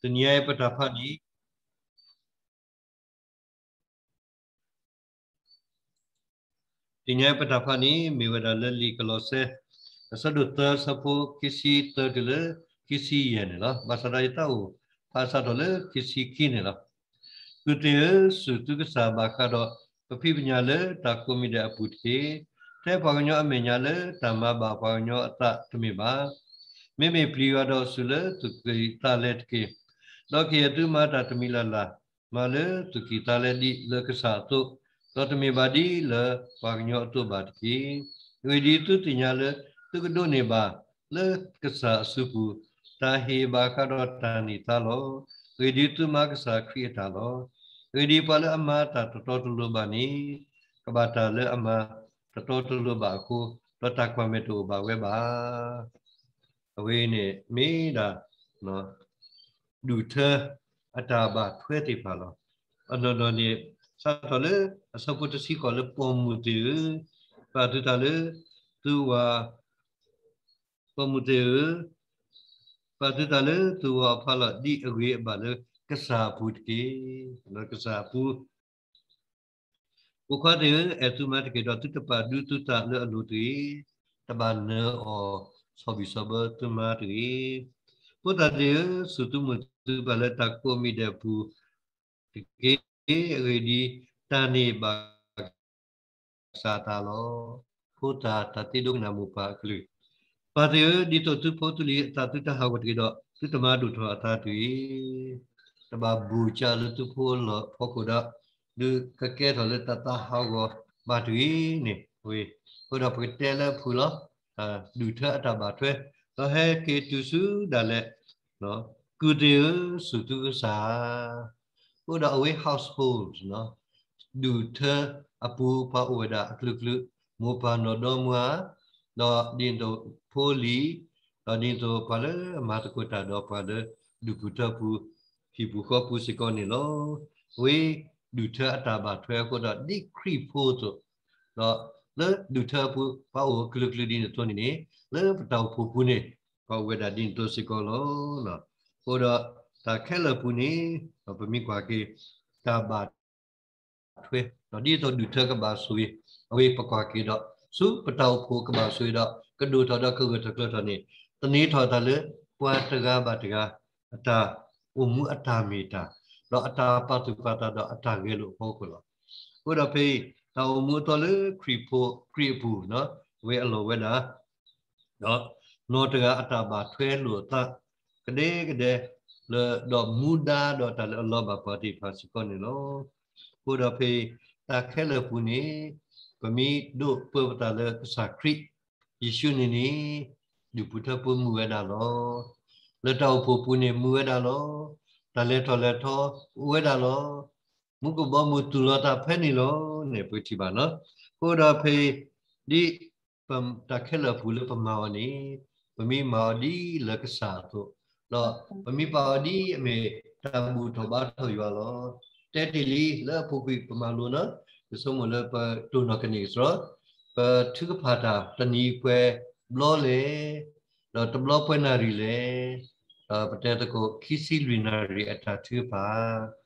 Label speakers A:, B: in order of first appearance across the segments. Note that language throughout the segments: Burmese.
A: တနည်းပတ္တဖတ်ဒီတင်ញပတဖာနီမေဝဒလလီကလောဆေဆဒုတဆဖိုကီစီတကလကီစီယနေလားဘာသာရတာဦးဖာစာတော်လေကီစီကီနေလား ကုတေစုတုကစာဘာခါတော့ပပိပညာလေတာကုမိတဲ့အပုတိတဲပကညောအမေညာလေတမ္မဘာပကညောအတတမိပါမေမေပရိယတော်ဆုလေသူကိတာလက်ကေလောကေတုမတာတမိလာလာမလေသူကိတာလက်ဒီလကစာတုသောတမေပါတိလပါကညောတုပါတိဝေဒီတုတညာလသူကဒုနေပါလကဆာစုပုတာဟေဘာခရောတာနိတလောဝေဒီတုမကဆာခရိတလောဝေဒီပလအမတာတတော်တလူပါနိကဘာတာလအမတတော်တလူပါခုတတကွမေတုဘာဝဲပါအဝေးနေမေးတာနော် ဒုထအတာဘာထွဲတိပါလောအနောနောနေစာတော်လေအစပုတ္တစီကောလေပုံမူတေပါတူတလေသူဝါပုံမူတေပါတူတလေသူဝါဖလာဒီအဝေးပါလေကစားပုတ်ကေလောကစားပုဘုခတဲ့အတူမတ်ကေတော့တူတပါဒူတူတာလေအလူတီတဘာနောဆောဘီဆောဘတူမတီ ပုတ္တတေစုတုမတူပါလေတကိုမီတဲ့ပူကေရေဒီတန်နေပါစာတာလောဖုတာတတိဒုနာမူပါကလူပါတေဒီတောသူဖို့တူလီတာတုတဟာဝတိတော့သူတမဒုထောအတာတူတဘာဘူချာလူသူဖို့လောဖို့ကုဒလူကကဲတော်လက်တတဟောကိုဘာတူနေဝေဘုရားပကတဲလဖူလောအာလူထအတဘာထွဲ တော့ဟဲကေတူစုဒါလက်နော်ကုတေစုတုစာဘုရားအဝေး households နော်ဒူထအပူပါဝဒကလုကလုမောပါနောဒမွာတော့ဒီတော့ဖိုလီတော့ဒီတော့ပါလေမတ်ကိုတာတော့ပါလေဒူပူတပူဖြီပူခောပူစကောနေလောဝေဒူထအတာပါထွဲကိုတော့ဒီခရီဖိုတော့တော့ လေဒူထပူပါဝကလုကလုဒီတော့နေလေပတောက်ဖူပူနေပါဝဒဒီတော့စကောလောနော်ဟိုတော့တာခဲလပူနေပမိကွာကေတာဘာထွေတော့ဒီတော့ဒူထကဘာဆွေအဝေးပကွာကေတော့စုပတောက်ဖို့ကဘာဆွေတော့ကဒူတော်တော့ကဝတကလတော်နေတနည်းထော်တယ်လေပွားတကားပါတကားအတာဥမှုအတာမီတာတော့အတာပတုပတာတော့အတာကေလို့ဟောကိုလို့ဘုရားဖေး တော်မူတော်လေခရီဖို့ခရီဘူးနော်ဝဲအလိုဝဲတာနော်နောတကားအတာပါထွဲလို့တကတဲ့ကတဲ့လေတော့မူဒါတော့တလည်းအလောဘပါတိဖာစကောနေလို့ဘုရားဖေတာခဲလပူနေပမီဒုပဝတလေစာခရိယေရှုနေနေဒီပုထပူမူဝဲတာလောလက်တော်ပူပူနေမူဝဲတာလောတလည်းထော်လည်းထော်ဝဲတာလော မုကဘမူတူလတာဖဲနေလောနေပုတိပါနော်ဘုရားဖေဒီပမ်တာခဲလပူလေပမာဝနေပမီမာဒီလက္ခစာတို့တော့ပမိပါဒီအမေတဘူထောဘာထောရွာလောတဲတီလီလဲပုပိပမာလို့နော်ဒီဆုံးမလဲပတူနကနေဆိုပထုကဖာတာတနီပွဲဘလောလေတော့တဘလောပွဲနာရီလေပတဲတကိုခီစီလီနာရီအတာသူပါဟိုတော့ခီစီလီနာတာသူပါနေမေတာဘူထောဘာထောရွာခီစီလီနာရီစေကောဟိုတော့တမ်နုတိပပလည်းနေဆုံးမလဲတလူလေပကထတဲလပါ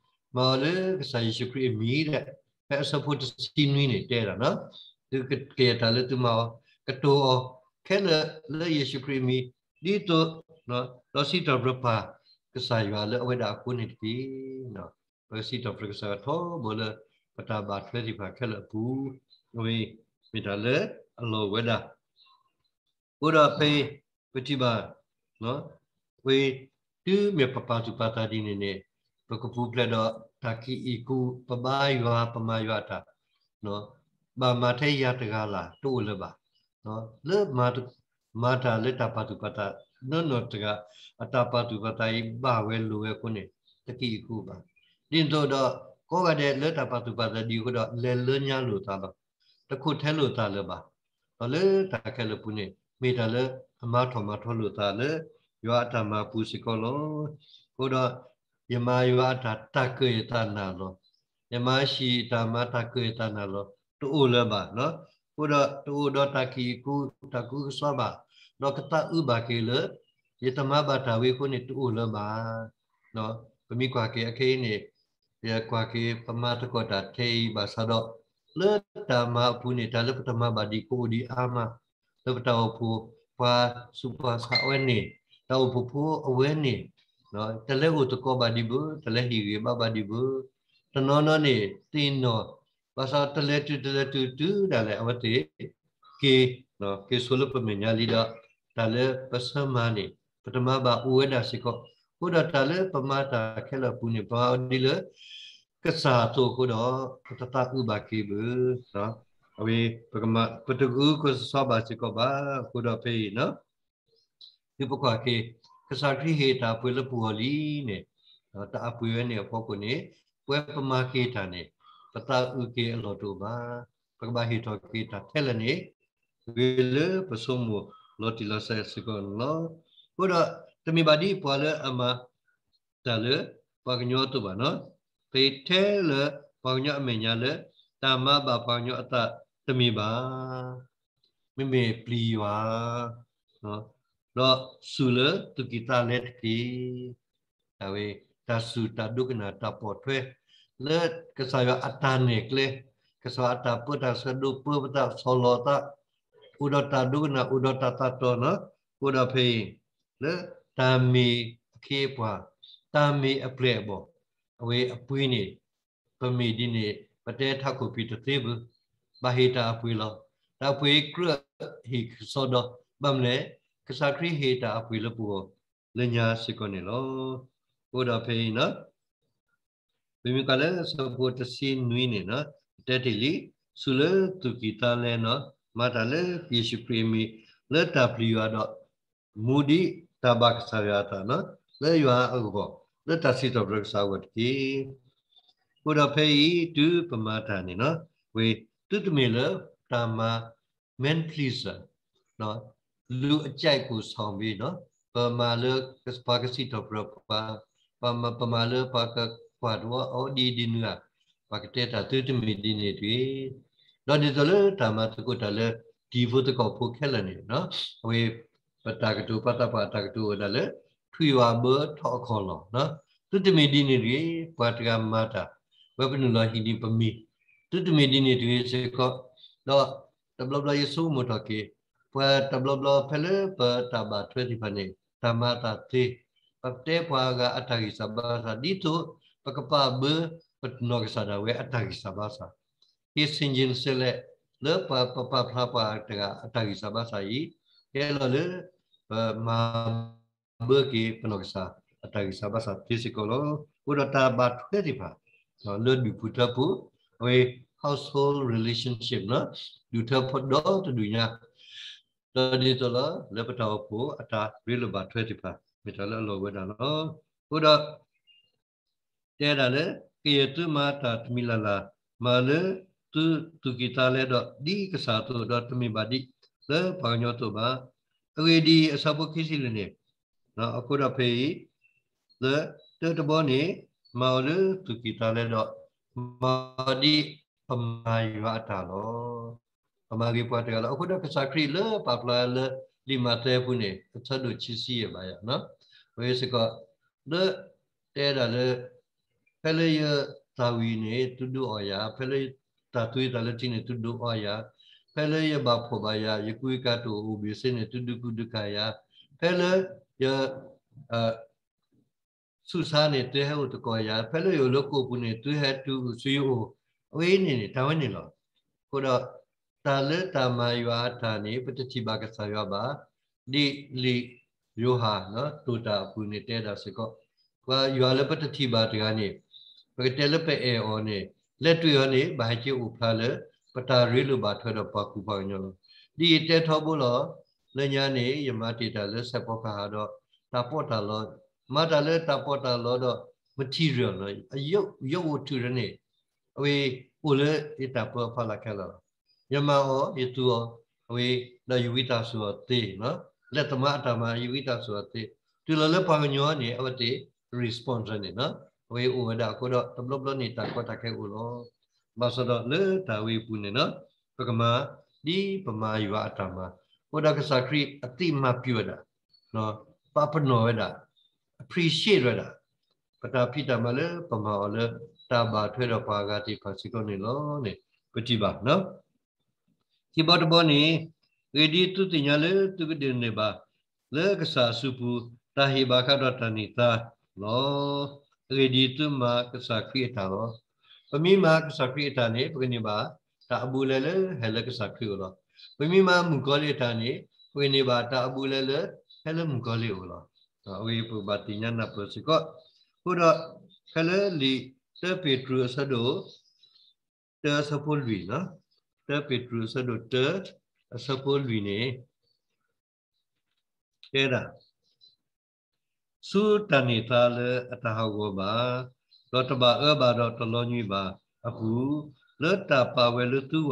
A: မမေကြီးလက်တကတိုမေကြီးမောလေကဆာယေရှုခရစ်မီတဲ့ဖဲဆဖို့တစီနွေးနေတဲ့တာနော်ဒီကေတာလေတူမောကတိုခဲလလေယေရှုခရစ်မီဒီတော့နော်လောစီတော်ဘရပါကစားရွာလေအဝိဒါကုနေတီနော်လောစီတော်ဘရကစားထောဘောလပတာဘာထွဲဒီပါခဲလဘူးဝေမိတလေအလောဝဒါဘုရားဖေပတိပါနော်ဝေတူမေပပစုပတာဒီနေနေ ပကပူပလတော့တာကီအီကူပဘာရွာပမာရွာတာနော်ဘာမထေရတကားလားတို့လည်းပါနော်လေမာမာတာလက်တာပတုပတာနောနောတကအတပတုပတိုင်ဘာဝဲလိုဝဲခုနေတကိခုပါတင်တော့တော့ကိုကတဲ့လက်တာပတ်သူပါတဲ့ဒီခုတော့လဲလညာလို့သားတော့တခုထဲလို့သားလည်းပါဘာလဲတာခဲလို့ပုနေမိတာလဲအမထော်မထော်လို့သားလဲယောအတမပူစကောလို့ကိုတော့ ယမယောအတတကေတနာလို့ယမရှိဓမ္မတကေတနာလို့တူလည်းပါနော်ကိုတော့တူတော့တကီကုတကုသောပါတော့ကတဥပါကေလေယတမဘာတာဝေခုနေတူလည်းပါနော်ပမိကွာကေအခေနေရကွာကေပမတကောတာထေဘာသတော့လေတမပုနေတာလေပတမဘာဒီကိုဒီအာမလေပတောဖူပွာစုပါဆာဝဲနေတောဖူဖူအဝဲနေ နော်တလဲကိုတကောဘာဒီဘူးတလဲဟီရေဘာဘာဒီဘူးတနောနောနေတင်းနောဘာသာတလဲတူတလဲတူတူဒါလဲအဝတိကေနော်ကေဆိုလပမညာလီဒါတလဲပစမနေပထမဘာဥဝဲဒါစီကောဘုဒ္ဓတလည်းပမတာခဲလပုနေပါဒီလေကစားတော့ကိုတော့တတဥပါကေဘူးနော်အဝေပကမပတကူကိုစဘာစီကောပါကိုတော့ဖေးနော်ဒီပကွာကေ ကစားခရီဟေတာပွေလပူလီနေတအပွေနေဖို့ကိုနေပွဲပမကေတာနေပတဥကေအလောတူပါပကဘာဟေတောကေတာထဲလနေဝေလပစုံမလောတီလဆဲစကောလောကိုတော့တမီပါဒီပွာလအမတလပကညောတုပါနော်ပေထဲလပကညောအမေညာလတမဘာပကညောအတတမီပါမိမေပလီဝါနော် တော့ဆူလတုကိတာလက်တီဒါဝေတဆူတဒုကနာတပေါ်ထွဲလေကစားရအတန်နေကလေကစားအတပုတဆဒုပုပတဆောလောတဥဒတဒုကနာဥဒတတတောနော်ဥဒဖေလေတာမီအခေပွားတာမီအပလက်ဘောအဝေးအပွေးနေပမီဒီနေပတဲထခုပိတသေးဘူးဘာဟေတာအပွေးလောတာပွေးကရဟိစောဒဘမ်လေ ကစားခရီဟေတာအပွေးလပူလညာစကောနေလောဘုရားဖေးနော်ဘယ်မြကလည်းစဖို့တစီနွီးနေနော်တက်တီလီဆူလတူကီတာလဲနော်မတာလဲယေရှုခရစ်မီလက်တာပလီယာတော့မူဒီတဘကဆရာတာနော်လဲရွာအကောလက်တစီတော်ဘရကစာဝတ်ဒီဘုရားဖေးတူပမာတာနေနော်ဝေတုတမေလတာမ men pleaser နော် လူအကြိုက်ကိုဆောင်ပြီးနော်ပမာလကစပါကစီတော်ဘရပါပမာပမာလပါကကွာတော့အော်ဒီဒီနုပါကတဲ့တာတုတမေဒီနေတွေတော့ဒီဆိုလေတာမတကုတလည်းဒီဖို့တကောဖို့ခက်လည်းနေနော်ဝေပတကတုပတပတကတုဒါလေထွေဝဘထောခေါ်လောနော်တုတမေဒီနေရီပတကမတာဝဘနုလဟိဒီပမီတုတမေဒီနေတွေစေခောတော့တဘလဘလယေဆုမတကေ ဖွဲတဘလဘလဖလပတဘာထွေးဒီဖနေတမတာတိပတေဖွာကအထာကြီးစပါစာဒီတုပကပဘပတ်နောကစားဒဝဲအထာကြီးစပါစာဟိစင်ဂျင်ဆလေလပပပဖပတကအထာကြီးစပါစာဤရဲ့လလေပမဘကီပနောကစားအထာကြီးစပါစာဖီစီကောလောဘုဒ္ဓတာဘထွေးဒီဖာနောလွတ်ဒီဘုဒ္ဓပုဝေ household relationship no do to put do to do nya တူညာတော်ဒီတော်လာလေပတောဖို့အတာရေလဘထွဲတိဖာမေတ္တာလောဝဲတာလောဘုဒ္ဓတဲတာလေကေတုမာတာတမီလာလာမာလေသူသူကိတာလေတော့ဒီကစားတော့တမီပါဒီလေဘာညောတော့ပါအဝေဒီအစပုခိစီလည်းနေနော်အခုတော့ဖေးလေတတဘောနေမောလေသူကိတာလေတော့မာဒီပမာယဝတာလော ပမာကိပွားတယ်လောအခုတော့ကစားခရီလေပပလာလေဒီမတဲဘူးနေအချက်တို့ချစ်စီရပါရနော်ဝေစကလေတဲတယ်လေဖဲလေရသာဝီနေတူတူအော်ရဖဲလေတာသွေးတယ်လေတင်းနေတူတူအော်ရဖဲလေရဘဖို့ပါရယကွေက တူဥပိစနေတူတူကုဒကရဖဲလေရအဆုစားနေတဲဟိုတကောရဖဲလေရလောကိုပုနေတွဲဟတူဆွေးဟိုအဝေးနေနေတဝနေလောကိုတော့တာလေတာမယွာထာနေပတတိဘာကဆာယဘာဒီလီယောဟာနော်တူတာပုနေတဲတာစကောကွာယွာလေပတတိဘာတကနေပကတဲလေပဲအောနေလက်တွေ့ရောနေဘာချီဥဖလာလေပတာရီလိုပါထွဲတော့ပါကူပါညောဒီတဲထောဖို့လောလညာနေယမတိတာလေဆက်ပေါ်ခါတော့တာပေါ်တာလောမတာလေတာပေါ်တာလောတော့မ material နော်အယုတ်ယုတ်ဝတ္ထုရနေအဝေပူလေအတာပဖလာခဲလာ ယမဩယတူအဝေလယဝိတာဆိုတေနော်လက်တမအတမယဝိတာဆိုတေတူလလပငညောနေအဝတေ response နေနော်အဝေဥဝဒကိုတော့တဘလဘလနေတာကောတခဲဥလောဘာစတော့လေတာဝေပူနေနော်ပကမာဒီပမာယဝအတမဘုဒ္ဓကစခရီအတိမပြွတာနော်ပပနောဝဒ appreciate ရတာပတာဖိတမလေပမာလေတာဘာထွေတော့ပါကတိဖာစီကောနေလောနေပတိပါနော် ဒီဘောတဘောနေရေဒီတုတိညာလေတုကဒီနေပါလေကဆာစုပူတာဟိဘာခတော့တဏိတာလောရေဒီတုမကဆာခရိတာလောပမိမကဆာခရိတာနေပကနိပါတာအဘူလေလေဟဲလကဆာခရိလောပမိမမူကောလေတာနေပကနိပါတာအဘူလေလေဟဲလမူကောလေလောအဝေပုဘတိညာနာပစကောဟိုတော့ခလေလီတပေထရဆဒိုတဆပိုလ်ဝီနော် တပေထရဆဒိုတဆပိုလ်ဝီနေအဲ့ဒါစုတဏိတာလေအတဟောဘာတော့တဘာအဘာတော့တလောညိပါအခုလတပါဝဲလသူဝ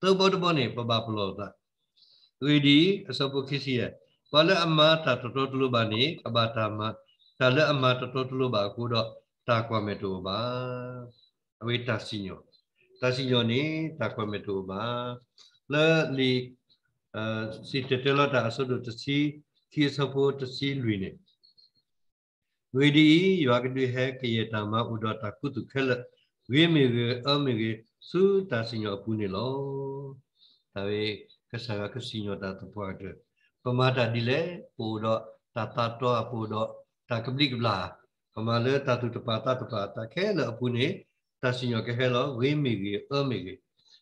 A: ကောပတိပါဖဲနေဟိုတော့ပမာယအတာတမိတာကလောကလောပါတာဘူးလေဝေဒုန်နေပါတပွားကတစကောနေလောနော်ကိုနေနေဖေးနော်ပဒါပကပတုပါတာတော့လက်ခိတဘောနေသဘောတဘောနော်တတဘောနေမာလေသူကိတလေခိဘောတဘောနေပိုတော့အပလူဖို့လပွဒုနေပါသဘောတဘောနေပပပလောတာဝိဒီအစပုခိစီယဘာလေအမတာတတော်တလူပါနေအဘာတာမဒါလေအမတတော်တလူပါကိုတော့တာကွာမေတူပါအဝိတာစီညောတာစီညောနေတာကွာမေတူပါလေလီအစီတတလတာအစဒုတစီခိစဖို့တစီလွီနေဝေဒီယောဂတိဟဲကယေတမဥဒတာကုတုခဲလဝေမေကေအမေကေသုတာစညောပူနေလောဒါဝေ ကဆာကစညောတာတပွားတဲ့ပမာတာဒီလေပူတော့တာတာတော့ပူတော့တာကပလိကဘလာပမာလေတာတုတပါတာတပါတာခဲလအပူနေတာစညောကဟဲလောဝေမေကေအမေကေ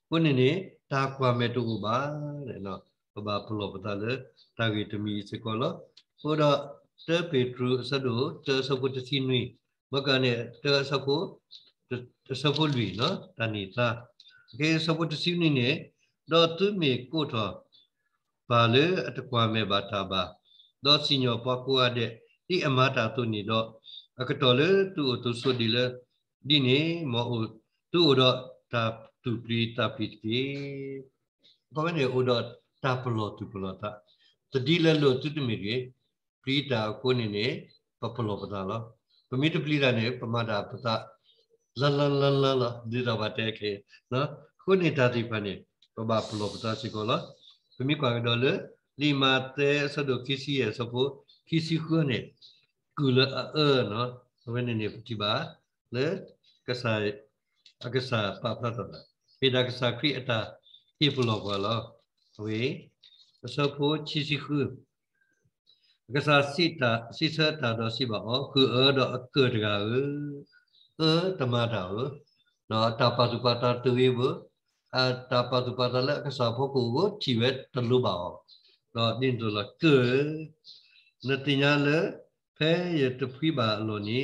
A: ပုနေနေတာကွာမေတူပါတဲ့နော်ပဘာပ လောပတာလေတာဂေတမီစကောလောဟိုတော့တေပေထရုစဒုတေစကုတစီနွေမကနေတေစကုတစကုလူနော်တဏိတာကေစကုတစီနွေနေတော့သူမေကိုထောဘာလေအတကွာမေဘာတာဘာတော့စီညောပွားကိုရတဲ့ဒီအမတာသူနေတော့အကတော်လေသူ့သူဆိုဒီလေဒီနေမောသူ့တော့တာသူပရိတာပိတိဘာမနေဥဒတာပလောသူပလောတာတတိလေလို့သူတမီကြီးပရိတာကိုနေနေပပလောပတာလောပမိတပလိတာနေပမတာပတာ လလလလလဒီတော့ဗတဲ့ခေနော်ခုနေတာတိပနေပပပလောပတာစီကောလောပမိကွာတော့လေလီမာတဲဆဒိုခီစီရဲ့စဖို့ခီစီခုနေကူလအဲနော်ဝင်းနေပတိပါလေကစားအကစားပပတာပေဒါကစားခရီအတာဟိပလောကောလောဝေစဖို့ချီစီခုကစားစိတာစိစတာတော့ရှိပါအောင်គឺအတော့အကတကာအ တမတာနော်တပစုပတာတူဝေဘအတပစုပတာလည်းကစားဖို့ကိုချီဝဲတလူပါအောင်တော့ဒင်းတို့လကနတင်ညာလေဖဲရတဖိပါအလို့နေ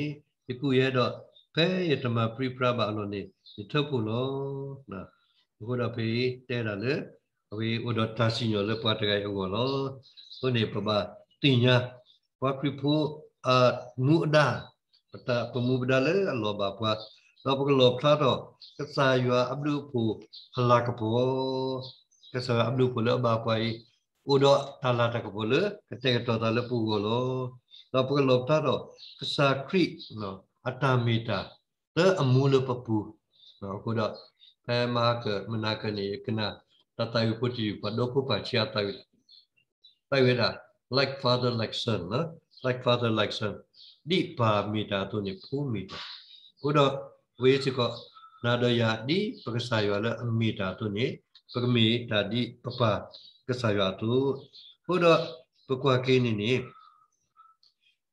A: ဒီကူရဲ့တော့ဖဲရတမပရိပရပါအလို့နေဒီထုတ်ဖို့လို့နော်ဘုရားဖေးတဲတာလေအဝေဥဒတစီညောလေပတ်တကဲအောလောဟိုနေပပတိညာဝပရိဖို့အမူဒါပတာပမူဒါ လေအလောဘပွားတော့ပကလောဖလာတော့ကစားရွာအဘလူဖို့ဟလာကပေါ်ကစားအဘလူဖို့လောဘာပွားဥဒတလာတကပေါ်လေကတဲ့တော်တလေပူကိုလောတော့ပကလောဖလာတော့ကစားခရိနော်အတာမီတာတဲ့အမူလပပူနော်ခုတော့ဖဲမာကမနာကနေကနာတတယုပုတိပဒုခုပချာတယတိုင်ဝဲတာ like father like son နော် like father like son ဒီပါမီတာတို့နေဖူးမီတာဘုတော့ဝေစကနာဒယာဒီပကဆာယောလအမိတာတုနေပကမိတာဒီပပကဆာယောတုဘုဒ္ဓပကွာကေနေနေ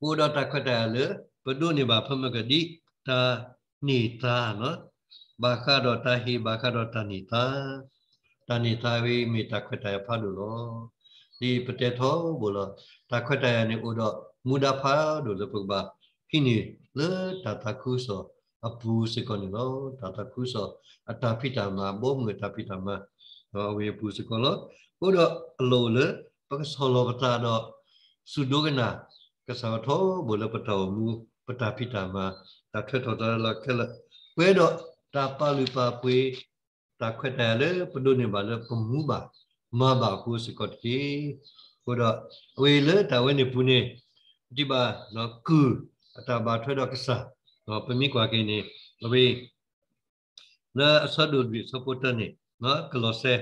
A: ဘုဒ္ဓတခတလေဘဒုနေပါဖမကတိတာနေတာနော်ဘာခတော့တာဟိဘာခတော့တာနေတာတာနေတာဝိမေတခတယဖတ်လို့လော ဒီပတေသောဘလောတခတယနေဥဒမူဒဖာတို့လပုဘာခိနေလေတတခုဆိုအပူစကောနီလောတတခုဆိုအတာဖိတာမဘောမတဖိတာမအဝေပူစကောလောဥဒအလိုလေပကဆောလောပတာတော့စုဒုကနာကစားသောဘလပတောမူပတာဖိတာမတာထွက်တော်တော်လာခက်လက်ဝဲတော့တာပါလူပါပွေတာခွက်တယ်လေပဒုနေပါလေပမှုပါ မဘာကုစကောတိဟိုတော့ဝေလေတာဝဲနေပူနေဒီပါနော်ကူအတာဘာထွက်တော့ကစားနော်ပမိကွာကိနေလဝေနာအစဒုဒီစပိုတနေနော်ကလောဆေ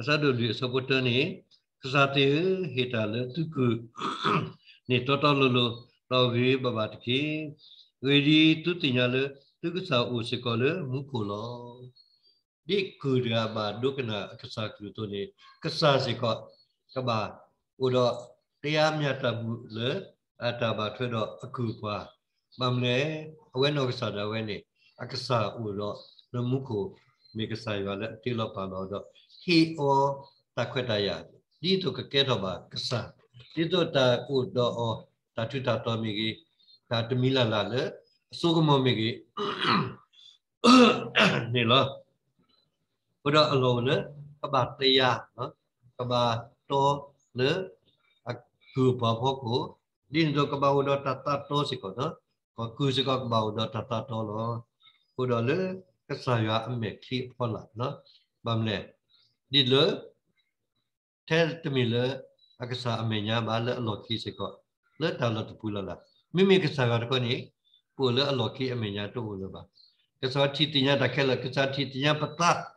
A: အစဒုဒီစပိုတနေကစားတေဟေတာလေသူကူနေတော်တော်လို့လို့တော့ဝေဘဘာတကေဝေဒီသူတင်ညာလေသူကစားဦးစကောလေမူကိုလော ဒီကူရဘာဒုကနာကစားကူတိုနေကစားစကောကဘာဥတော့တရားမြတ်တမှုလေအတာဘာထွဲတော့အခုပွားမမလဲအဝဲနောကစားတော့ဝဲနေအကစားဥတော့နမှုကိုမေကစားရလဲတိလောပါတော့တော့ဟီအောတခွတ်တရဒီတော့ကကဲတော့ပါကစားဒီတော့တာဥတော့တာထွတာတော်မီကြီးဒါတမီလာလာလေအစိုးကမမေကြီးနေလား ဘုရားအလုံးလေကဘာတရားနော်ကဘာတော်လေအကူပါဖို့ကိုဒီတော့ကဘာဝဒတတတော်စီကောနော်ကကူစီကောကဘာဝဒတတတော်လောဘုရားလေကဆာရအမေခိဖောလာနော်ဗမ်လေဒီလေထဲတမီလေအကဆာအမေညာဘာလေအလောခိစီကောလေတာလတပူလာလာမိမိကဆာရကောနေပူလေအလောခိအမေညာတို့လို့ပါကစားတီတင်ညာတခဲလကစားတီတင်ညာပတလေပတကူပတတဲထော်ဖလဲဒီဘာတော့ပတမဖောဘာဒီဘာဒါလေထဲလေပကူတော့ဆုကမလီနေကစားတင်ညာလောကိုတော့တူပကွာကေတမလူလေဒူထဲတေပါပူနေနေဖြီပါလေစောနာမစူရီတုကိုစောနာမအရှိနေခုပုံ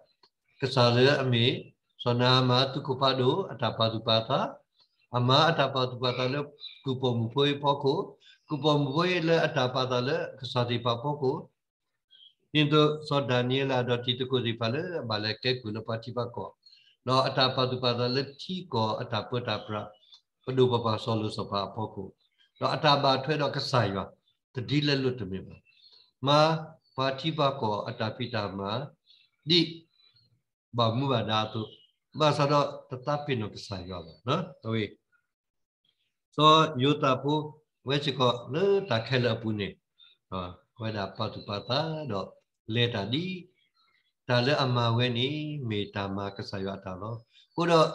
A: တုပါတာလေတီကောအတာပတာပရပဒုပပါဆောလို့စပါဖို့ကိုတော့အတာပါထွဲတော့ကစားရတတိလက်လွတ်တမင်ပါမာပါတိပါကောအတာပိတာမှာဒီ ဘာမှုဘာဒါတုဘာစတော့တတပိနုကစားရပါနော်ဟုတ်ပြီဆိုယောတာဖို့ဝဲချကောလေတခဲလပူနေဟောဝဲတာပတုပတာတော့လေတာဒီဒါလည်းအမဝဲနေမေတ္တာမှာကစားရတာတော့ကိုတော့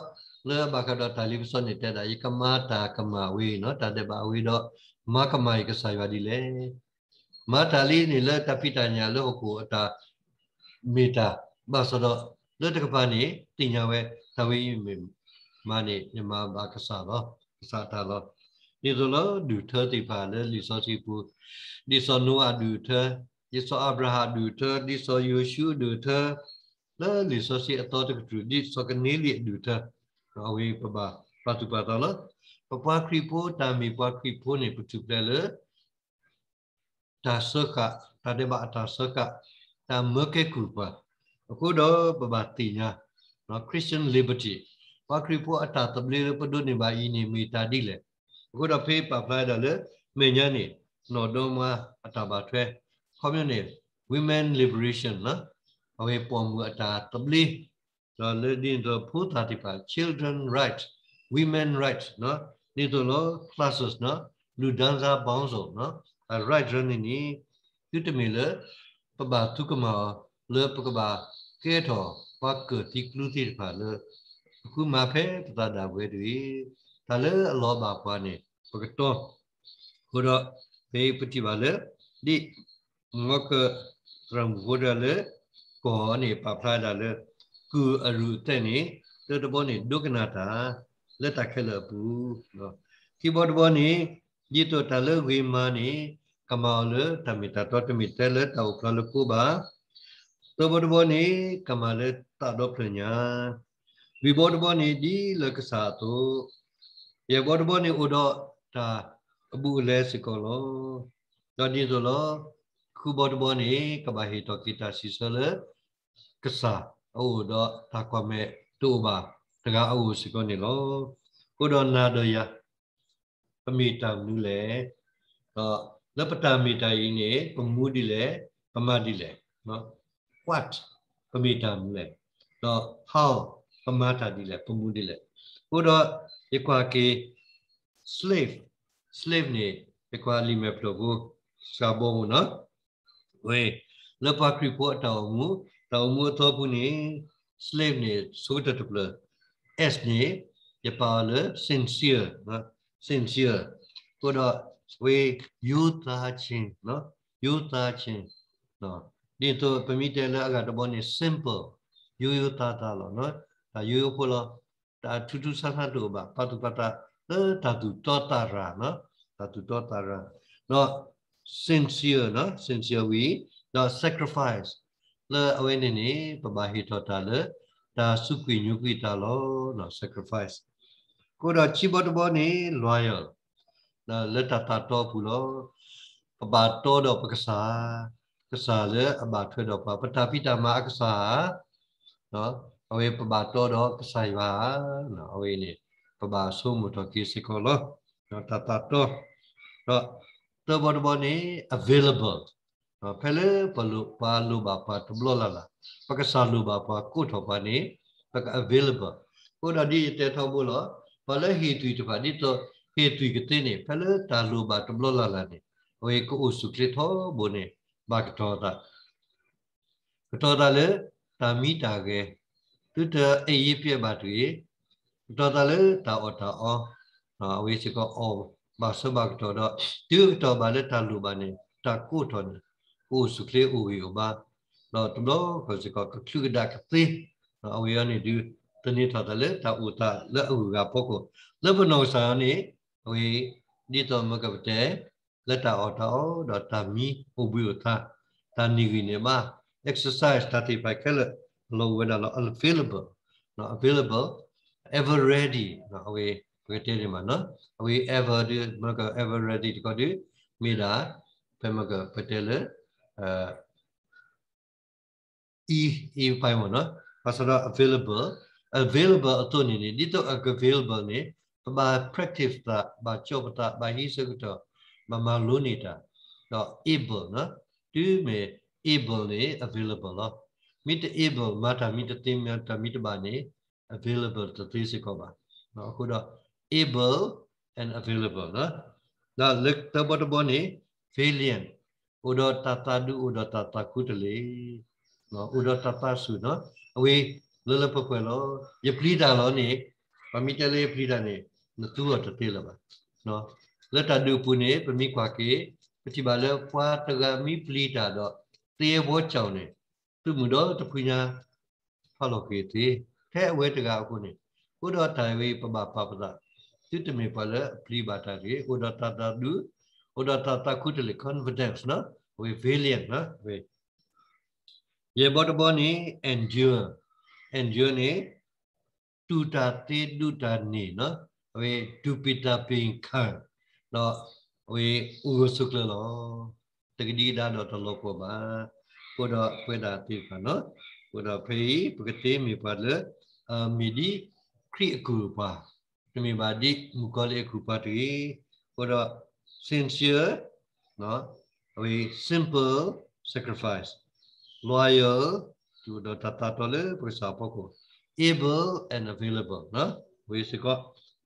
A: လေဘာကတော့တာလီပစောနေတဲ့တာယကမတာကမဝေနော်တာတဲ့ပါဝေတော့မကမယကစားရဒီလေမတာလီနေလေတပိတညာလို့ကိုအတာမေတ္တာဘာဆိုတော့ လွတ်တကပါနေတင်ညာဝဲသဝေးမေမနေမြမဘာကစားတော့ကစားတာတော့ဒီလိုလို့ဒူထတိပါလေလီစောစီပူဒီစောနူအဒူထဒီစောအဗရာဟာဒူထဒီစောယေရှုဒူထလေလီစောစီအတော်တကတူဒီစောကနေလီဒူထအဝေးပပပတုပါတော်လို့ပပခရီပိုတာမီပခရီပိုနေပတုပလေတာစကတာဒေဘာတာစကတာမကေကူပါ အခုတော့ပပတိညာနော် Christian liberty ပခရီပိုအတာတဘလေပဒုနေပါဤနေမီတာဒီလေအခုတော့ဖေးပပလာတယ်လေမေညာနေနော်တော့မအတာပါထွဲ community women liberation နော်အဝေးပေါ်မူအတာတဘလေတော့လေဒီတော့ဖူတာတိပါ children right women right နော်ဒီတော့လို့ classes နော်လူဒန်းစားပေါင်းစုံနော် right running နီပြုတမီလေပပတုကမ လေပကဘာကဲတော်ပတ်ကတိကလူတိပါလေအခုမဖဲပတာဒါဝဲတွေဒါလေအလောပါပွားနေပကတော့ကိုတော့ဘေးပတိပါလေဒီငေါကတရံဘုဒ္ဓလေကောနေပပလာဒါလေကူအရုတဲ့နေတတဘောနေဒုက္ခနာတာလက်တခဲလဘူးနော်ခိဘောတဘောနေဒီတော့တလဝေမာနေကမောလတမိတာတော့တမိတဲလတောကလကုပါ တဘောတဘောနေကမလတတော့ပညာဝိဘောတဘောနေဒီလကစားတော့ယေဘောတဘောနေဥတော့ဒါအဘူးလဲစကောလောတော့ဒီဆိုလောခုဘောတဘောနေကဘာဟေတော့ကိတာစီဆလကစားအိုတော့တာကွမဲတို့ပါတကားအုပ်စကောနေလောကိုတော့နာတော့ရပမိတမူလေတော့လပတာမိတာကြီးနေပမူဒီလေပမဒီလေနော် what ပမိတမူလေတော့ how ပမတာဒီလေပမူဒီလေကိုတော့ဒီကွာကေ slave slave နေဒီကွာလီမေပလိုကိုစာဘောမနော်ဝေလပခရီပေါ်တောင်းမူတောင်းမူတော့ဘူးနေ slave နေဆိုတဲ့တပလ s နေပြပါလေ sincere နော် sincere ကိုတော့ဝေယူသားချင်းနော်ယူသားချ င်းနော်ဒီတော့ပမိတယ်လည်းအကတော့နေ simple ယူယူသားသားလို့နော်ဒါယူယူဖို့လို့ဒါထူးထူးဆန်းဆန်းတို့ပါပတုပတအဲဒါသူတောတာရာနော်ဒါသူတောတာရာနော် sincere နော် sincere we တော့ sacrifice လေအဝိနေနေပမဟိတောတာလေဒါစုကွေညုကွေတာလို့နော် sacrifice ကိုတော့ချိဘတ်ဘောနေ loyal ဒါလက်တတာတော့ဘူးလို့ပပတော်တော့ပက္ကစားကစားလေအဘထွေတော့ပပတာပိတမအက္ကစားနော်အဝေပပတော်တော့ကစားပါနော်အဝေနေပပဆိုးမတော်ကိစကောလို့နော်တတာတော့တော့တော့ဘောဘောနေ available နော်ဖဲလေဘလူပါလူပါပါတဘလလာပက္ကစားလူပါပါကိုထောပါနေပက္က available ကိုတော့ဒီတဲထောဘူးလို့ဘာလဲဟီတူတပါဒီတော့ဟေတူကတဲ့နေဖလဲတာလိုပါတဘလလာလာနေဝေကိုအစုကလေသောဘုန်နေ ဘာကတော်တာကတော်တာလေတာမီတာကဲသူတအေးပြပါတူတော်တာလေတာအော်တာအော်အဝေးစကောအော်ဘာစဘကတော်တော့သူတော်ပါလေတာလိုပါနေတာကိုတော်နေကိုစုကလေအိုဝေဘာတော့တဘလခေါ်စကောက kluda ကသေးအဝေးရနေဒီတနေ့တော်တယ်လေတာဥတာလက်အူကပုတ်ကိုလက်ဘနောစာနေဝေဒီတော်မကပတဲ့ လက်တာအော်တော်တော့တာမီဟိုဘီယတာတာနီဂီနေမှာ exercise 35 kilo low when a available not available ever ready နော်အဝေးဝေတဲ့ဒီမှာနော်အဝေး ever ဒီမက ever ready ဒီကဒီမိတာဖမကပတဲ့လေအဲ e e ပိုင်းမနော်ဘာသာ available available အတုနေနေဒီတော့ available နေဘာ practice တာဘာကြောပတာဘာဟိစ ကတော့မမလို့နေတာတော့ able နော်ဒီမေ able နေ available လို့မိတ able မတာမိတတင်မြတာမိတပါနေ available တသိစကောပါနော်အခုတော့ able and available နော်ဒါလက်တဘတဘနေ valiant ဥဒတတဒုဥဒတတကုတလေနော်ဥဒတတဆုနော်အဝေးလလပကွယ်လောယပလီတာလောနေပမိတလေပလီတာနေနတူအတတေလပါနော် လက်တဒုပုနေပမိကွာကေပတိပါလေဖွာတဂမိပလီတာတော့တေဘောကြောင့်နေသူမှုတော့တပညာဖလောကေတေထဲအဝဲတကအခုနေဥဒတိုင်ဝေပပပပဒတိတမေပါလေပလီပါတာကေဥဒတတဒုဥဒတတကုတလေ confidence နော်ဝေ valiant နော်ဝေရေဘောတဘောနေ endure endure နေတူတာတေတူတာနေနော်ဝေဒုပိ တာပင်ခံတော့ဝေဥရစုကလောတကတိဒါတော့တလောကိုပါကိုတော့ဖွေတာတိပါနော်ကိုတော့ဖေးပကတိမိပါလေအမီဒီခရိအကူပါတမီပါဒီမူကလေးအကူပါတီကိုတော့ sincere နော်ဝေ simple sacrifice loyal to the tatatole prisa poko able and available no we se ko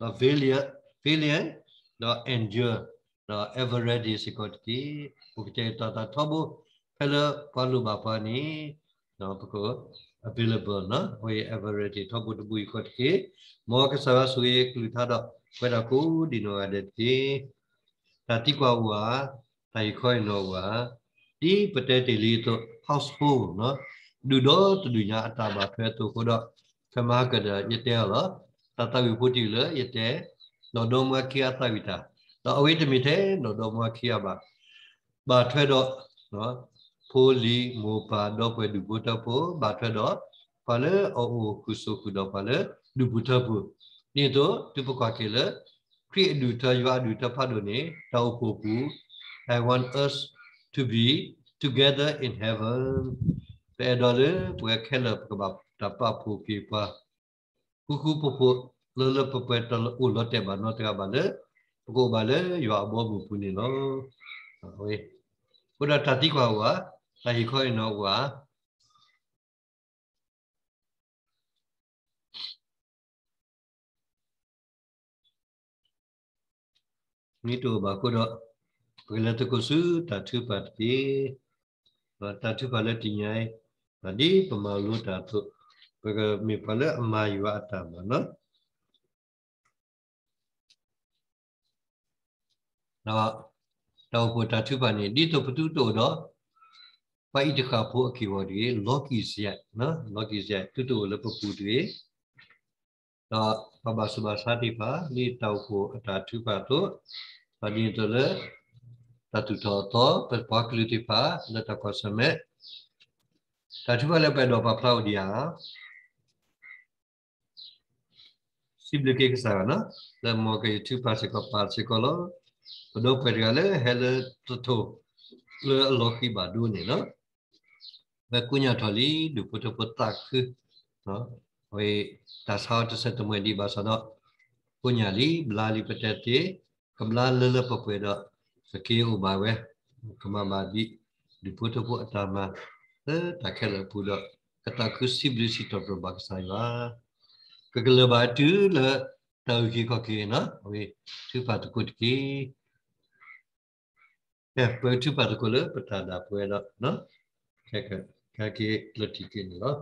A: the failure failure no endure no ever ready se ko ti ukte tata thobo phela palu ba pa ni no poko available no we ever ready thobo tu bui ko ti mo ka sa su ye klu tha do kwa da ko di no ade ti ta ti kwa wa tai khoi no wa ဒီပတဲတေလေးတော့ဟ household နော်ဒူတော့တူညာအတာပါဖဲတူကိုတော့ဖမကတဲ့ရတဲ့လားတတဝိပုတိလေရတဲ့ နော်ဒုံမခိယသဝိတာတော့အဝိတမိတဲ့နော်ဒုံမခိယပါဘာထွဲတော့နော်ဖိုလီမောပါတော့ပွဲဒူဘတ်ဖို့ဘာထွဲတော့ဖလေအိုကုဆုကုတော့ဖလေဒူဘတ်ဖို့นี่တော့ဒီပကွာကေလေခရီအဒူတရွာအဒူတဖတ်လို့နေတောက်ဖို့ဘူး I want us to be together in heaven တဲ့တော်လေဘွယ်ခဲလပ်ကဘာတပဖို့ကေပါခုခုပဖို့ လလပပတလဥလတဲ့ဘာနောတကဘာလေပကိုဘာလေရွာဘောဘူးပူနေလောဟေးဘုရားတတိကွာဝါတာဟိခေါ်နောဝါမိတူဘာကိုတော့ဘယ်လက်တကုစုတထုပတ်တိတထုပတ်လက်တင်ញိုင်ဗဒီပမာလုတာထုဘယ်ကမိပလက်အမာယူအတ္တမနော် တော့တော့ကိုတထုပတ်နေဒီတော့ပတုတော့တော့ပိုက်တခါဖို့အကိဝဒီလောကီစရနော်လောကီစရတူတူလပပူတွေတော့ပပစဘာစာတိပါဒီတောက်ကိုအတာထုပတ်တော့ဗဒီတော့လေတတူတော်တော့ပပကလူတိပါလက်တကောစမဲတတူပါလည်းပဲတော့ပပလောက်ဒီယာစီဘလကေကစားနော်လက်မောကေတူပါစကပါစကလောဘ ဒိုပရီလေဟဲလတူတူလေလောကီဘာဒူနေနော်ဘကုညာထလီဒူပတပတခနော်ဝေဒါဆောတစတမွေဒီဘာစတော့ကုညာလီဘလာလီပတက်တေကမလာလလပပွေတော့စကေဥပါဝဲကမမာဒီဒီပုတပုအတမအဲတခဲလပူတော့ကတကုစီဘလစီတော့ဘတ်ဆိုင်ပါကကလဘာတူလတောကြီးကကေနော်ဝေသူပတ်ကုတ်ကေ အဲပတူပတ်ကုလပတာဒါပွဲတော့နော်ခဲခဲခဲကေလတိကေနော်